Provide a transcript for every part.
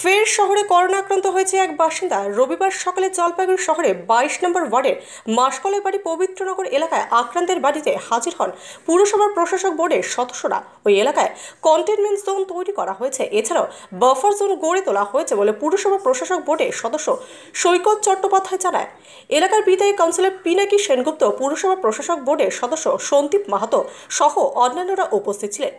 ফের শহরে করোনা আক্রান্ত হয়েছে এক বাসিন্দা। রবিবার সকালে জলপাইগুড়ি শহরে বাইশ নম্বর ওয়ার্ডের মাসকলের বাড়ি পবিত্রনগর এলাকায় আক্রান্তের বাড়িতে হাজির হন পুরসভার প্রশাসক বোর্ডের সদস্যরা। ওই এলাকায় কন্টেনমেন্ট জোন তৈরি করা হয়েছে। এছাড়াও বাফার জোন গড়ে তোলা হয়েছে বলে পুরসভা প্রশাসক বোর্ডের সদস্য সৈকত চট্টোপাধ্যায় জানায়। এলাকার বিদায়ী কাউন্সিলর পিনাকি সেনগুপ্ত পুরসভা প্রশাসক বোর্ডের সদস্য সন্দীপ মাহাতো সহ অন্যান্যরা উপস্থিত ছিলেন।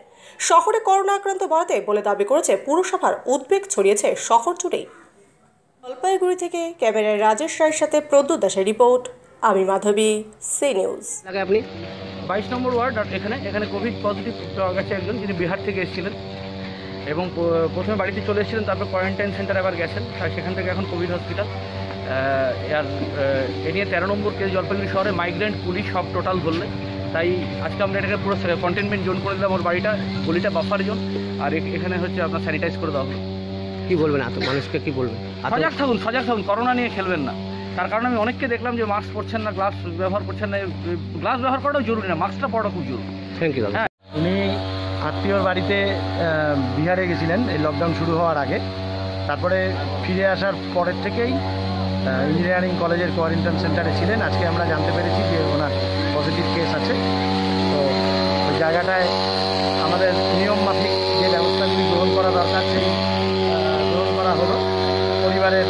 শহরে করোনা আক্রান্ত বাড়াতে বলে দাবি করেছে পুরসভার উদ্বেগ ছড়িয়েছে শহর জুড়েই। জলপাইগুড়ি থেকে ক্যামেরায় রাজেশ রায়ের সাথে প্রদ্যুৎ দাসের রিপোর্ট, আমি মাধবী, সি নিউজ। আপনি। বাইশ নম্বর ওয়ার্ড এখানে এখানে কোভিড পজিটিভ পাওয়া গেছে একজন, যিনি বিহার থেকে এসেছিলেন। এবং প্রথমে বাড়িতে চলে এসেছিলেন, তারপর কোয়ারেন্টাইন সেন্টারে আবার গেছেন, আর সেখান থেকে এখন কোভিড হসপিটাল আর এ নিয়ে তেরো নম্বর কেস জলপাইগুড়ি শহরে মাইগ্রেন্ট পুলিশ সব টোটাল ধরলে। তাই আজকে আমরা এটাকে পুরো কন্টেনমেন্ট জোন করে দিলাম ওর বাড়িটা গলিটা বাফার জোন আর এখানে হচ্ছে আপনার স্যানিটাইজ করে দেওয়া হলো। কি বলবেন এত মানুষকে কি বলবেন? সজাগ থাকুন সজাগ থাকুন করোনা নিয়ে খেলবেন না। তার কারণে আমি অনেককে দেখলাম যে মাস্ক পরছেন না গ্লাস ব্যবহার করছেন না গ্লাস ব্যবহার করাটাও জরুরি না মাস্কটা পড়া খুব জরুরি। থ্যাংক ইউ হ্যাঁ। উনি আত্মীয়র বাড়িতে বিহারে গেছিলেন এই লকডাউন শুরু হওয়ার আগে। তারপরে ফিরে আসার পরের থেকেই ইঞ্জিনিয়ারিং কলেজের কোয়ারেন্টাইন সেন্টারে ছিলেন। আজকে আমরা জানতে পেরেছি যে ওনার পজিটিভ কেস আছে। তো ওই জায়গাটায় আমাদের নিয়ম মাফিক যে ব্যবস্থাগুলি গ্রহণ করা দরকার, সেই গ্রহণ করা হলো। পরিবারের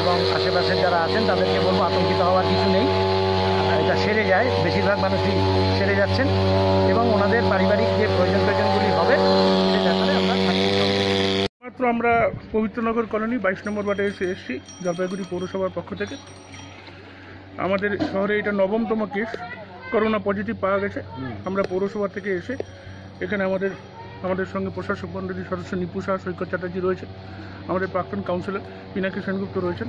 এবং আশেপাশের যারা আছেন, তাদেরকে বলব, আতঙ্কিত হওয়ার কিছু নেই। এটা সেরে যায়। বেশিরভাগ মানুষই সেরে যাচ্ছেন। এবং ওনাদের পারিবারিক যে প্রয়োজন প্রয়োজনগুলি হবে সে ব্যাপারে আমরা মাত্র আমরা পবিত্রনগর কলোনি, বাইশ নম্বর ওয়ার্ডে এসে এসেছি, জলপাইগুড়ি পৌরসভার পক্ষ থেকে। আমাদের শহরে এটা নবমতম কেস করোনা পজিটিভ পাওয়া গেছে। আমরা পৌরসভা থেকে এসে এখানে আমাদের আমাদের সঙ্গে প্রশাসক মণ্ডলীর সদস্য নিপু শাহ সৈকত চ্যাটার্জি রয়েছে আমাদের প্রাক্তন কাউন্সিলর পিনাকি সেনগুপ্ত রয়েছেন।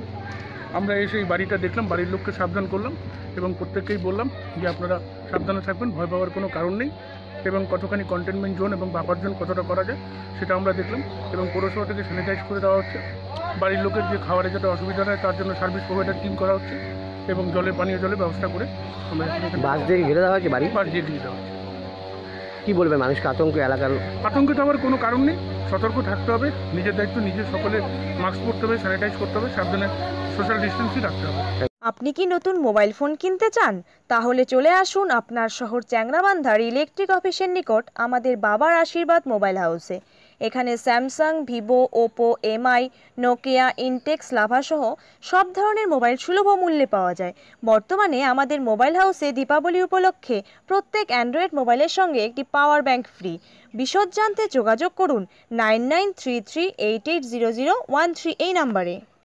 আমরা এসে এই বাড়িটা দেখলাম, বাড়ির লোককে সাবধান করলাম এবং প্রত্যেককেই বললাম যে আপনারা সাবধানে থাকবেন, ভয় পাওয়ার কোনো কারণ নেই এবং কতখানি কন্টেনমেন্ট জোন এবং বাফার জোন কতটা করা যায় সেটা আমরা দেখলাম এবং পৌরসভা থেকে স্যানিটাইজ করে দেওয়া হচ্ছে। বাড়ির লোকের যে খাবারের যাতে অসুবিধা হয় তার জন্য সার্ভিস প্রোভাইডার টিম করা হচ্ছে। এবং জলের পানীয় জলের ব্যবস্থা করে আমরা বাস দিয়ে ঘিরে দেওয়া হয়েছে বাড়ি? বাস দিয়ে ঘিরে দেওয়া হয়েছে কী বলবেন মানুষকে আতঙ্ক এলাকার? আতঙ্কিত হওয়ার কোনো কারণ নেই। সতর্ক থাকতে হবে নিজের দায়িত্ব নিজে সকলে মাস্ক পরতে হবে স্যানিটাইজ করতে হবে সাবধানে সোশ্যাল ডিস্টেন্সই রাখতে হবে। আপনি কি নতুন মোবাইল ফোন কিনতে চান? তাহলে চলে আসুন আপনার শহর চ্যাংরাবান্ধার ইলেকট্রিক অফিসের নিকট আমাদের বাবার আশীর্বাদ মোবাইল হাউসে। এখানে Samsung, Vivo, Oppo, MI, Nokia, Intex, Lava সহ সব ধরনের মোবাইল সুলভ মূল্যে পাওয়া যায়। বর্তমানে আমাদের মোবাইল হাউসে দীপাবলি উপলক্ষে প্রত্যেক অ্যান্ড্রয়েড মোবাইলের সঙ্গে একটি পাওয়ার ব্যাংক ফ্রি। বিশদ জানতে যোগাযোগ করুন nine nine three three eight eight zero zero one three এই নাম্বারে।